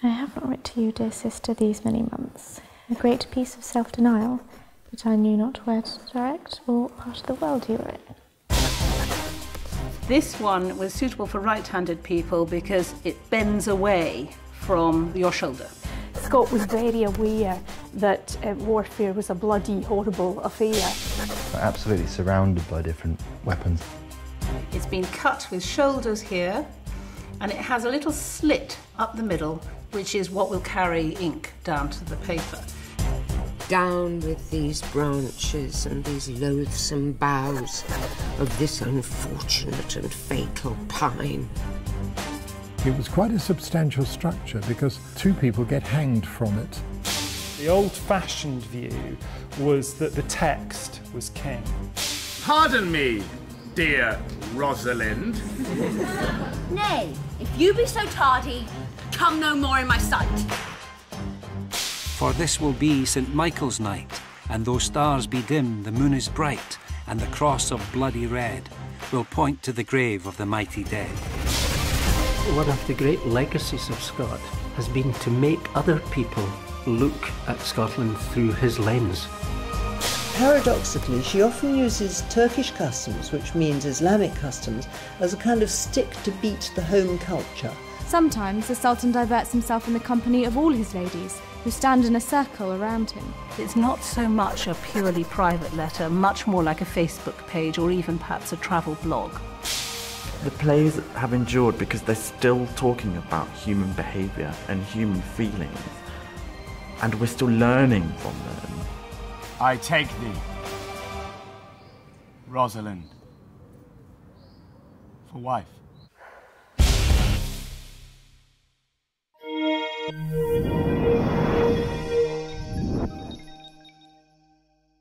I have not writ to you, dear sister, these many months. A great piece of self denial, but I knew not where to direct or what part of the world you were in. This one was suitable for right-handed people because it bends away from your shoulder. Scott was very aware that uh, warfare was a bloody, horrible affair. We're absolutely surrounded by different weapons. It's been cut with shoulders here, and it has a little slit up the middle, which is what will carry ink down to the paper. Down with these branches and these loathsome boughs of this unfortunate and fatal pine. It was quite a substantial structure because two people get hanged from it. The old fashioned view was that the text was king. Pardon me, dear Rosalind. Nay, if you be so tardy, come no more in my sight. For this will be St. Michael's night, and though stars be dim, the moon is bright, and the cross of bloody red will point to the grave of the mighty dead. One of the great legacies of Scott has been to make other people look at Scotland through his lens. Paradoxically, she often uses Turkish customs, which means Islamic customs, as a kind of stick to beat the home culture. Sometimes the Sultan diverts himself in the company of all his ladies, who stand in a circle around him. It's not so much a purely private letter, much more like a Facebook page or even perhaps a travel blog. The plays have endured because they're still talking about human behaviour and human feelings, and we're still learning from them. I take thee, Rosalind, for wife.